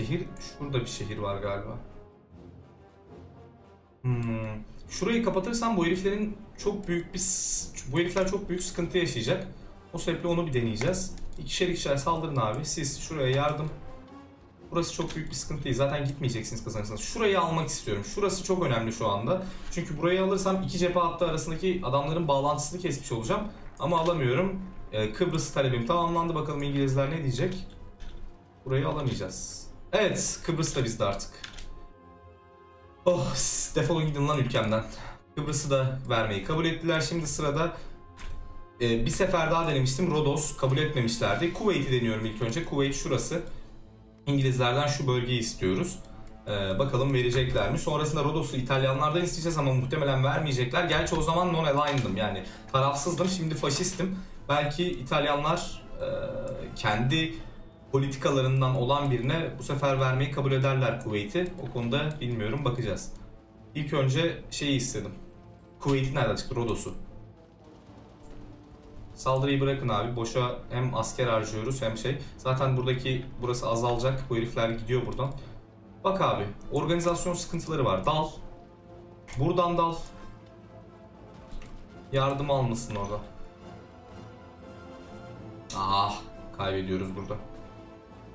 Şehir... Şurada bir şehir var galiba. Hmm. Şurayı kapatırsam bu heriflerin çok büyük bir... Bu herifler çok büyük sıkıntı yaşayacak. O sebeple onu bir deneyeceğiz. İkişer ikişer saldırın abi. Siz şuraya yardım. Burası çok büyük bir sıkıntı değil. Zaten gitmeyeceksiniz kazanırsanız. Şurayı almak istiyorum. Şurası çok önemli şu anda. Çünkü burayı alırsam iki cephe hattı arasındaki adamların bağlantısını kesmiş olacağım. Ama alamıyorum. Ee, Kıbrıs talebim tamamlandı. Bakalım İngilizler ne diyecek. Burayı alamayacağız. Evet Kıbrıs da bizde artık. Oh defolun gidin lan ülkemden. Kıbrıs'ı da vermeyi kabul ettiler. Şimdi sırada e, bir sefer daha denemiştim. Rodos kabul etmemişlerdi. Kuveyt'i deniyorum ilk önce. Kuveyt şurası. İngilizlerden şu bölgeyi istiyoruz. Ee, bakalım verecekler mi? Sonrasında Rodos'u İtalyanlardan isteyeceğiz ama muhtemelen vermeyecekler. Gerçi o zaman non-aligned'ım yani tarafsızdım. Şimdi faşistim. Belki İtalyanlar e, kendi politikalarından olan birine bu sefer vermeyi kabul ederler Kuveyt'i. O konuda bilmiyorum bakacağız. İlk önce şeyi istedim. Kuveyt'i nereden çıktı? Rodos'u. Saldırıyı bırakın abi. Boşa hem asker harcıyoruz hem şey. Zaten buradaki burası azalacak. Bu herifler gidiyor buradan. Bak abi. Organizasyon sıkıntıları var. Dal. Buradan dal. Yardım almasın orada. Ah. Kaybediyoruz burada.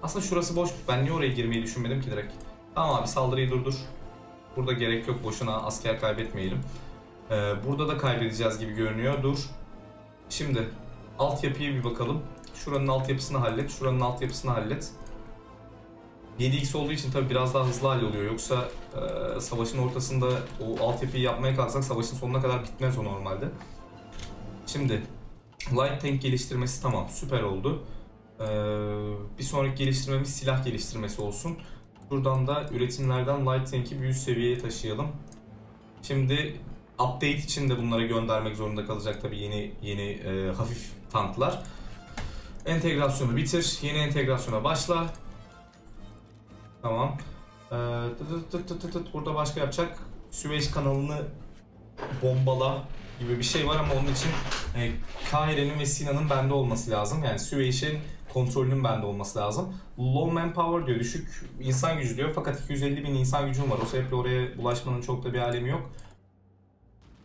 Aslında şurası boş. Ben niye oraya girmeyi düşünmedim ki direkt. Tamam abi saldırıyı durdur. Burada gerek yok. Boşuna asker kaybetmeyelim. Ee, burada da kaybedeceğiz gibi görünüyor. Dur. Şimdi altyapıya bir bakalım. Şuranın altyapısını hallet. Şuranın altyapısını hallet. 7x olduğu için tabi biraz daha hızlı halloluyor. Yoksa e, savaşın ortasında o altyapıyı yapmaya kalksak savaşın sonuna kadar bitmez o normalde. Şimdi Light Tank geliştirmesi tamam süper oldu. Ee, bir sonraki geliştirmemiz silah geliştirmesi olsun. Buradan da üretimlerden Light Tank'i bir üst seviyeye taşıyalım. Şimdi update için de bunlara göndermek zorunda kalacak tabii yeni yeni e, hafif tanklar. Entegrasyonu bitir. Yeni entegrasyona başla. Tamam. Ee, tıt tıt tıt tıt tıt. Burada başka yapacak. Süveyş kanalını bombala gibi bir şey var ama onun için e, Kahire'nin ve Sinan'ın bende olması lazım. Yani Süveyş'in kontrolünün bende olması lazım. Low manpower diyor, düşük insan gücü diyor fakat 250 bin insan gücüm var. O sebeple oraya bulaşmanın çok da bir alemi yok.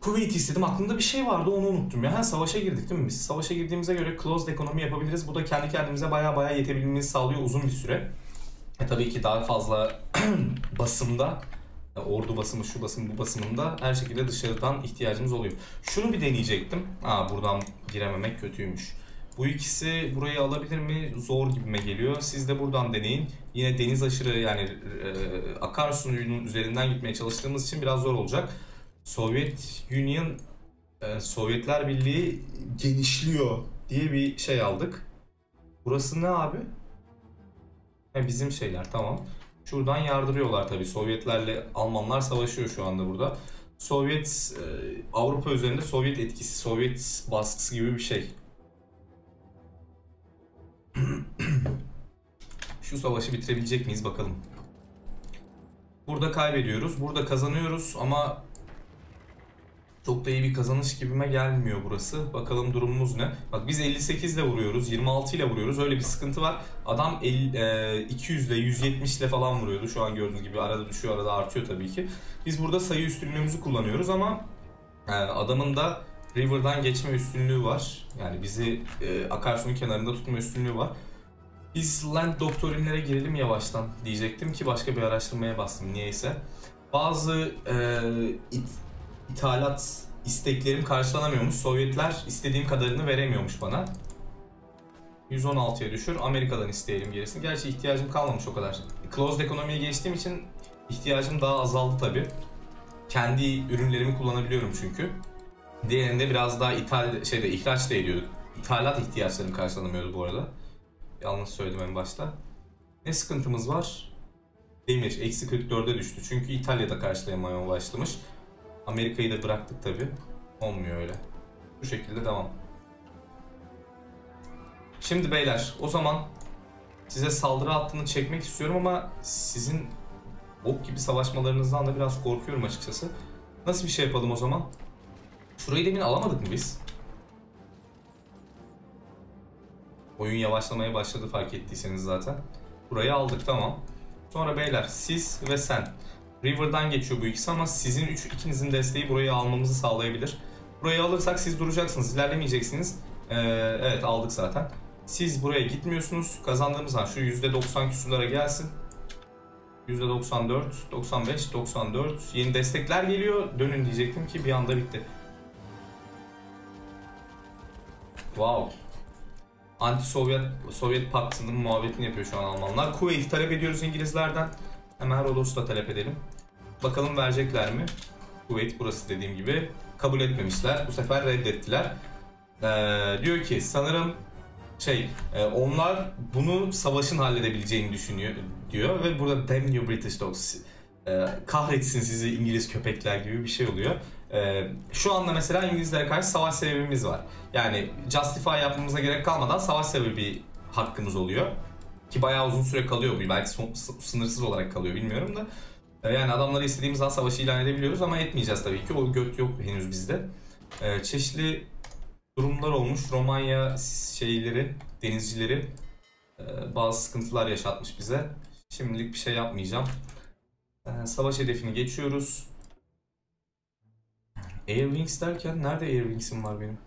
Kuveyt istedim. Aklımda bir şey vardı onu unuttum ya. Ha, savaşa girdik değil mi biz? Savaşa girdiğimize göre closed ekonomi yapabiliriz. Bu da kendi kendimize baya baya yetebilmemizi sağlıyor uzun bir süre. E, tabii ki daha fazla basımda e, ordu basımı, şu basım, bu basımında her şekilde dışarıdan ihtiyacımız oluyor. Şunu bir deneyecektim. Aa buradan girememek kötüymüş. Bu ikisi burayı alabilir mi? Zor gibime geliyor. Siz de buradan deneyin. Yine deniz aşırı yani e, akarsuyunun üzerinden gitmeye çalıştığımız için biraz zor olacak. Sovyet Union, e, Sovyetler Birliği genişliyor diye bir şey aldık. Burası ne abi? He, bizim şeyler tamam. Şuradan yardırıyorlar tabii. Sovyetlerle Almanlar savaşıyor şu anda burada. Sovyet e, Avrupa üzerinde Sovyet etkisi, Sovyet baskısı gibi bir şey. Şu savaşı bitirebilecek miyiz bakalım. Burada kaybediyoruz, burada kazanıyoruz ama çok da iyi bir kazanış gibime gelmiyor burası. Bakalım durumumuz ne? Bak biz 58 ile vuruyoruz, 26 ile vuruyoruz. Öyle bir sıkıntı var. Adam 50, e, 200 ile 170 ile falan vuruyordu. Şu an gördüğünüz gibi arada düşüyor, arada artıyor tabii ki. Biz burada sayı üstünlüğümüzü kullanıyoruz ama e, adamın da River'dan geçme üstünlüğü var. Yani bizi e, akarsuyun kenarında tutma üstünlüğü var. Biz land doktrinlere girelim yavaştan diyecektim ki başka bir araştırmaya bastım niyeyse. Bazı e, it, ithalat isteklerim karşılanamıyormuş. Sovyetler istediğim kadarını veremiyormuş bana. 116'ya düşür. Amerika'dan isteyelim gerisini. Gerçi ihtiyacım kalmamış o kadar. Closed ekonomiye geçtiğim için ihtiyacım daha azaldı tabi. Kendi ürünlerimi kullanabiliyorum çünkü. Diğerinde biraz daha ithal şeyde ihraç da ediyorduk. İthalat ihtiyaçlarım karşılanamıyordu bu arada. Yanlış söyledim en başta. Ne sıkıntımız var? Demir eksi 44'e düştü. Çünkü İtalya'da karşılayamaya başlamış. Amerika'yı da bıraktık tabi. Olmuyor öyle. Bu şekilde devam. Şimdi beyler o zaman size saldırı hattını çekmek istiyorum ama sizin ok gibi savaşmalarınızdan da biraz korkuyorum açıkçası. Nasıl bir şey yapalım o zaman? Şurayı demin alamadık mı biz? Oyun yavaşlamaya başladı fark ettiyseniz zaten. Burayı aldık tamam. Sonra beyler siz ve sen. River'dan geçiyor bu ikisi ama sizin üç, ikinizin desteği burayı almamızı sağlayabilir. Burayı alırsak siz duracaksınız, ilerlemeyeceksiniz. Ee, evet aldık zaten. Siz buraya gitmiyorsunuz. Kazandığımız an şu %90 küsurlara gelsin. %94, 95, 94. Yeni destekler geliyor. Dönün diyecektim ki bir anda bitti. Wow. Anti-Sovyet Sovyet Paktı'nın muhabbetini yapıyor şu an Almanlar. Kuveyt talep ediyoruz İngilizlerden. Hemen Rodos'u da talep edelim. Bakalım verecekler mi? Kuveyt burası dediğim gibi. Kabul etmemişler. Bu sefer reddettiler. Ee, diyor ki sanırım şey e, onlar bunu savaşın halledebileceğini düşünüyor diyor ve burada damn you British dogs e, kahretsin sizi İngiliz köpekler gibi bir şey oluyor. E, şu anda mesela İngilizlere karşı savaş sebebimiz var. Yani justify yapmamıza gerek kalmadan savaş sebebi hakkımız oluyor. Ki bayağı uzun süre kalıyor bu. Belki sınırsız olarak kalıyor bilmiyorum da. E, yani adamlara istediğimiz zaman savaşı ilan edebiliyoruz ama etmeyeceğiz tabii ki. O göt yok henüz bizde. E, çeşitli durumlar olmuş. Romanya şeyleri, denizcileri e, bazı sıkıntılar yaşatmış bize. Şimdilik bir şey yapmayacağım. E, savaş hedefini geçiyoruz. Air Wings derken nerede Air Wings'im var benim?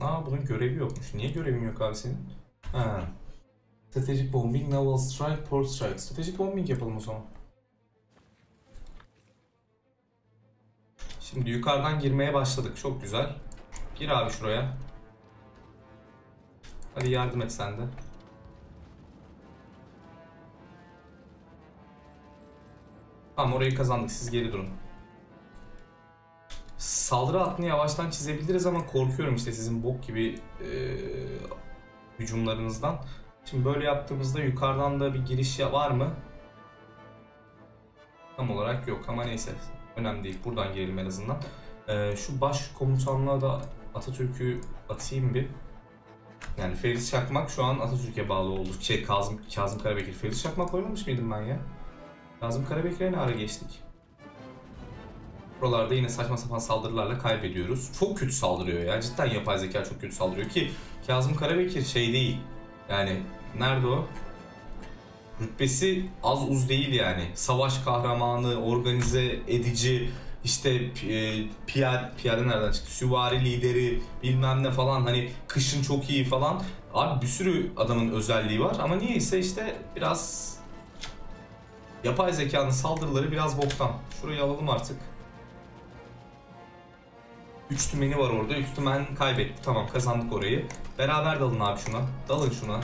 Aa bunun görevi yokmuş. Niye görevin yok abi senin? Ha. Strategic Bombing, Naval Strike, Port Strike. Strategic Bombing yapalım o zaman. Şimdi yukarıdan girmeye başladık. Çok güzel. Gir abi şuraya. Hadi yardım et sen de. Tamam orayı kazandık. Siz geri durun. Saldırı hattını yavaştan çizebiliriz ama korkuyorum işte sizin bok gibi e, hücumlarınızdan. Şimdi böyle yaptığımızda yukarıdan da bir giriş var mı? Tam olarak yok ama neyse. Önemli değil. Buradan girelim en azından. Ee, şu baş komutanlığa da Atatürk'ü atayım bir. Yani Ferit Çakmak şu an Atatürk'e bağlı oldu. Şey Kazım, Kazım Karabekir. Ferit Çakmak koymamış mıydım ben ya? Kazım Karabekir'e ne ara geçtik? Buralarda yine saçma sapan saldırılarla kaybediyoruz. Çok kötü saldırıyor ya. Cidden yapay zeka çok kötü saldırıyor ki Kazım Karabekir şey değil. Yani nerede o? Rütbesi az uz değil yani. Savaş kahramanı, organize edici, işte e, piyade, piyade nereden çıktı? Süvari lideri bilmem ne falan hani kışın çok iyi falan. Abi bir sürü adamın özelliği var ama niyeyse işte biraz yapay zekanın saldırıları biraz boktan. Şurayı alalım artık. 3 tümeni var orada. 3 tümen kaybetti. Tamam kazandık orayı. Beraber dalın abi şuna. Dalın şuna.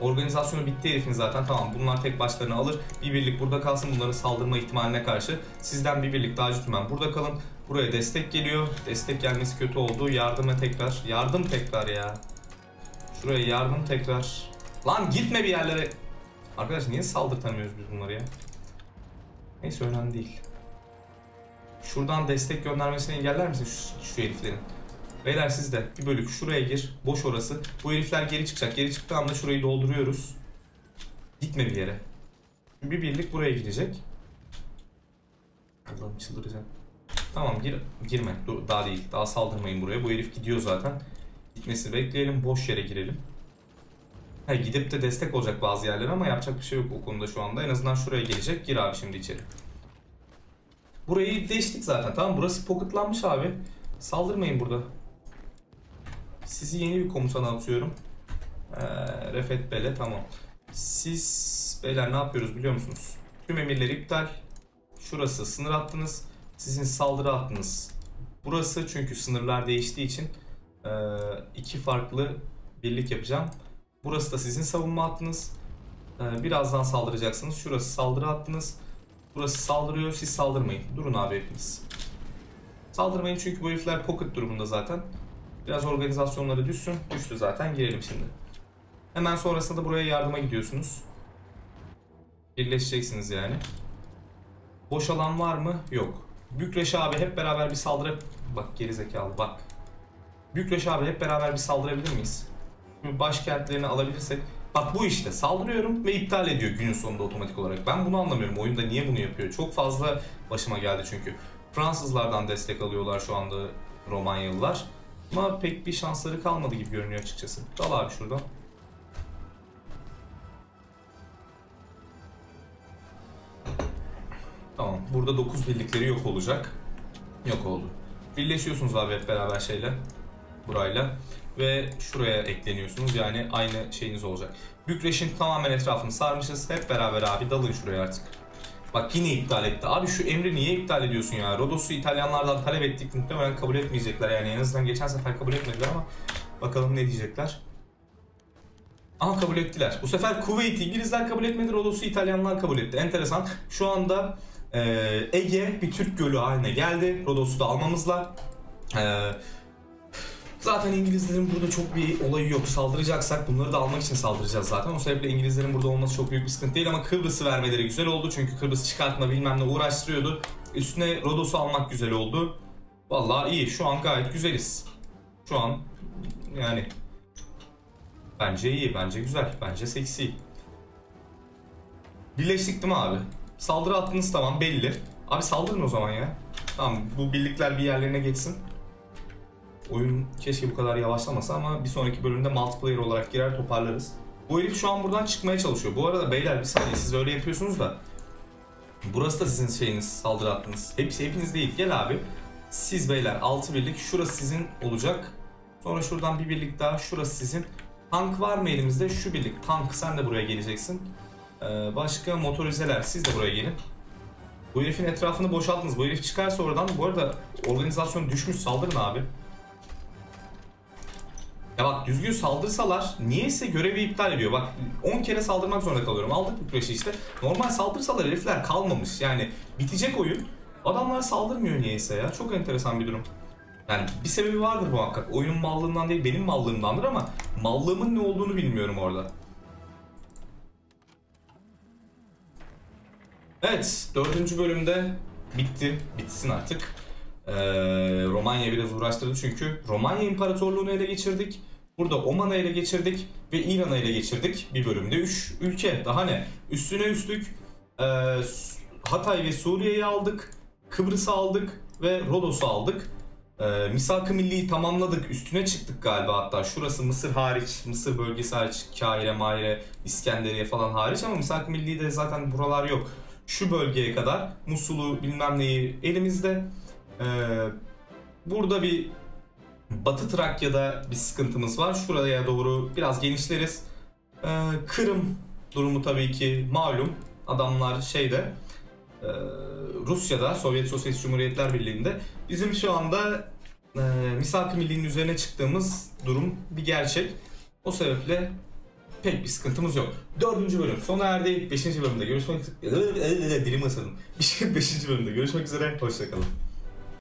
Organizasyonu bitti herifin zaten. Tamam bunlar tek başlarına alır. Bir birlik burada kalsın bunların saldırma ihtimaline karşı. Sizden bir birlik daha tümen burada kalın. Buraya destek geliyor. Destek gelmesi kötü oldu. Yardıma tekrar. Yardım tekrar ya. Şuraya yardım tekrar. Lan gitme bir yerlere. Arkadaş niye saldırtamıyoruz biz bunları ya? Neyse önemli değil. Şuradan destek göndermesini engeller misin şu, şu heriflerin? Beyler siz de bir bölük şuraya gir. Boş orası. Bu herifler geri çıkacak. Geri çıktığı anda şurayı dolduruyoruz. Gitme bir yere. Bir birlik buraya gidecek. Allah'ım çıldıracağım. Tamam gir, girme. Daha değil. Daha saldırmayın buraya. Bu herif gidiyor zaten. Gitmesini bekleyelim. Boş yere girelim. Ha, gidip de destek olacak bazı yerler ama yapacak bir şey yok o konuda şu anda. En azından şuraya gelecek. Gir abi şimdi içeri. Burayı değiştik zaten tamam Burası pocketlanmış abi. Saldırmayın burada. Sizi yeni bir komutana atıyorum. Ee, Refet Bele tamam. Siz beyler ne yapıyoruz biliyor musunuz? Tüm emirleri iptal. Şurası sınır hattınız. Sizin saldırı hattınız. Burası çünkü sınırlar değiştiği için e, iki farklı birlik yapacağım. Burası da sizin savunma hattınız. E, birazdan saldıracaksınız. Şurası saldırı hattınız. Burası saldırıyor. Siz saldırmayın. Durun abi hepiniz. Saldırmayın çünkü bu herifler pocket durumunda zaten. Biraz organizasyonları düşsün. Düştü zaten. Girelim şimdi. Hemen sonrasında da buraya yardıma gidiyorsunuz. Birleşeceksiniz yani. Boş alan var mı? Yok. Bükreş abi hep beraber bir saldırı... Bak gerizekalı bak. Bükreş abi hep beraber bir saldırabilir miyiz? Başkentlerini alabilirsek. Bak bu işte saldırıyorum ve iptal ediyor günün sonunda otomatik olarak. Ben bunu anlamıyorum. Oyunda niye bunu yapıyor? Çok fazla başıma geldi çünkü. Fransızlardan destek alıyorlar şu anda Romanyalılar. Ama pek bir şansları kalmadı gibi görünüyor açıkçası. Dal abi şuradan. Tamam. Burada 9 birlikleri yok olacak. Yok oldu. Birleşiyorsunuz abi hep beraber şeyle. Burayla. Ve şuraya ekleniyorsunuz. Yani aynı şeyiniz olacak. Bükreş'in tamamen etrafını sarmışız. Hep beraber abi dalın şuraya artık. Bak yine iptal etti. Abi şu emri niye iptal ediyorsun ya? Rodos'u İtalyanlardan talep ettik. Muhtemelen kabul etmeyecekler yani. En azından geçen sefer kabul etmediler ama bakalım ne diyecekler. Aha kabul ettiler. Bu sefer Kuveyt İngilizler kabul etmedi. Rodos'u İtalyanlar kabul etti. Enteresan. Şu anda e, Ege bir Türk gölü haline geldi. Rodos'u da almamızla. E, Zaten İngilizlerin burada çok bir olayı yok. Saldıracaksak bunları da almak için saldıracağız zaten. O sebeple İngilizlerin burada olması çok büyük bir sıkıntı değil ama Kıbrıs'ı vermeleri güzel oldu. Çünkü Kıbrıs çıkartma bilmem ne uğraştırıyordu. Üstüne Rodos'u almak güzel oldu. Vallahi iyi. Şu an gayet güzeliz. Şu an yani bence iyi, bence güzel, bence seksi. Birleştik değil mi abi? Saldırı hattınız tamam belli. Abi saldırın o zaman ya. Tamam bu birlikler bir yerlerine geçsin. Oyun keşke bu kadar yavaşlamasa ama bir sonraki bölümde multiplayer olarak girer toparlarız. Bu herif şu an buradan çıkmaya çalışıyor. Bu arada beyler bir saniye siz öyle yapıyorsunuz da. Burası da sizin şeyiniz, saldırı hattınız. Hepsi hepiniz değil. Gel abi. Siz beyler 6 birlik. Şurası sizin olacak. Sonra şuradan bir birlik daha. Şurası sizin. Tank var mı elimizde? Şu birlik. Tank sen de buraya geleceksin. Ee, başka motorizeler. Siz de buraya gelin. Bu herifin etrafını boşalttınız. Bu herif çıkarsa oradan. Bu arada organizasyon düşmüş. Saldırın abi. Ya bak düzgün saldırsalar niyeyse görevi iptal ediyor. Bak 10 kere saldırmak zorunda kalıyorum. Aldık bu kreşi işte. Normal saldırsalar herifler kalmamış. Yani bitecek oyun. Adamlar saldırmıyor niyeyse ya. Çok enteresan bir durum. Yani bir sebebi vardır muhakkak. Oyunun mallığından değil benim mallığımdandır ama mallığımın ne olduğunu bilmiyorum orada. Evet, dördüncü bölümde bitti. Bitsin artık. Ee, Romanya biraz uğraştırdı çünkü Romanya İmparatorluğu'nu ele geçirdik. Burada Oman'ı ele geçirdik ve İran'ı ele geçirdik. Bir bölümde 3 ülke. Daha ne? Üstüne üstlük e, Hatay ve Suriye'yi aldık. Kıbrıs'ı aldık ve Rodos'u aldık. E, Misak-ı Milli'yi tamamladık. Üstüne çıktık galiba hatta. Şurası Mısır hariç, Mısır bölgesi hariç, Kahire, Mahire, İskenderiye falan hariç ama Misak-ı Milli'de zaten buralar yok. Şu bölgeye kadar Musul'u bilmem neyi elimizde. Ee, burada bir Batı Trakya'da bir sıkıntımız var. Şuraya doğru biraz genişleriz. Ee, Kırım durumu tabii ki malum. Adamlar şeyde e, Rusya'da Sovyet Sosyalist Cumhuriyetler Birliği'nde. Bizim şu anda e, misak-ı milli'nin üzerine çıktığımız durum bir gerçek. O sebeple pek bir sıkıntımız yok. Dördüncü bölüm sona erdi. Beşinci bölümde görüşmek üzere. Dilimi ısırdım. Beşinci bölümde görüşmek üzere. Hoşçakalın.